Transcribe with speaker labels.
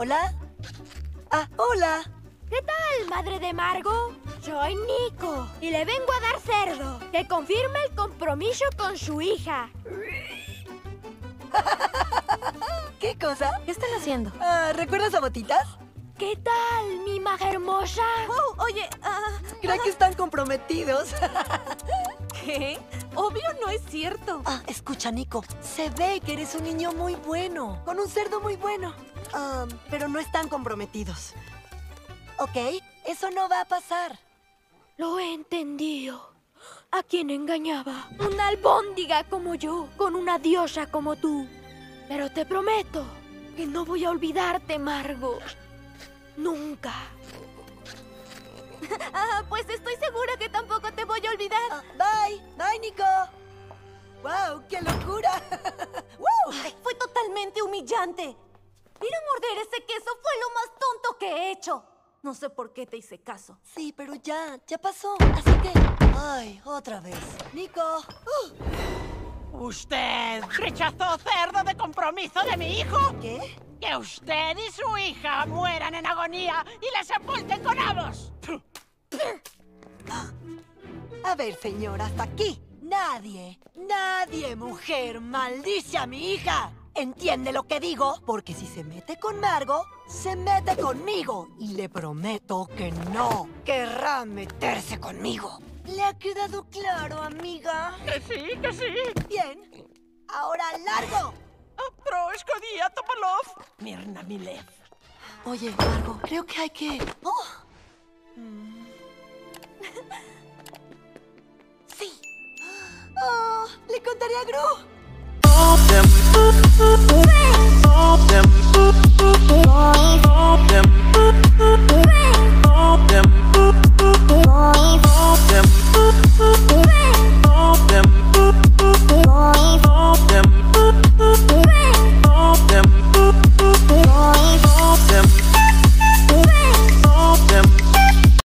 Speaker 1: ¿Hola? Ah, hola.
Speaker 2: ¿Qué tal, madre de Margo? Soy Nico y le vengo a dar cerdo, que confirme el compromiso con su hija.
Speaker 1: ¿Qué cosa?
Speaker 3: ¿Qué están haciendo?
Speaker 1: Ah, ¿Recuerdas a Botitas?
Speaker 2: ¿Qué tal, mi maja hermosa?
Speaker 3: Oh, oye, ah,
Speaker 1: Creo que están comprometidos.
Speaker 3: ¿qué? Obvio no es cierto.
Speaker 1: Ah, escucha, Nico. Se ve que eres un niño muy bueno, con un cerdo muy bueno. Ah, pero no están comprometidos. ¿Ok? Eso no va a pasar.
Speaker 2: Lo he entendido. ¿A quién engañaba? Una albóndiga como yo, con una diosa como tú. Pero te prometo que no voy a olvidarte, Margo. Nunca.
Speaker 3: Ah, pues estoy segura que tampoco te voy a olvidar.
Speaker 1: Ah, bye. Bye, Nico. ¡Wow! ¡Qué locura! ¡Wow!
Speaker 3: Fue totalmente humillante. Ir a morder ese queso fue lo más tonto que he hecho. No sé por qué te hice caso.
Speaker 1: Sí, pero ya, ya pasó. Así que... Ay, otra vez. Nico. Uh,
Speaker 4: ¿Usted rechazó cerdo de compromiso de mi hijo?
Speaker 1: ¿Qué?
Speaker 4: Que usted y su hija mueran en agonía y la sepulten con avos.
Speaker 1: A ver, señor, hasta aquí. Nadie, nadie, mujer, maldice a mi hija. ¿Entiende lo que digo? Porque si se mete con Margo, se mete conmigo. Y le prometo que no querrá meterse conmigo. ¿Le ha quedado claro, amiga?
Speaker 4: Que sí, que sí.
Speaker 1: Bien. Ahora largo.
Speaker 4: Proško dia Topalov. Mirna Milev.
Speaker 1: Oye, Margo, creo que hay que... Oh. Mm. Sí. Oh, le contaré a Gru.
Speaker 5: Oh.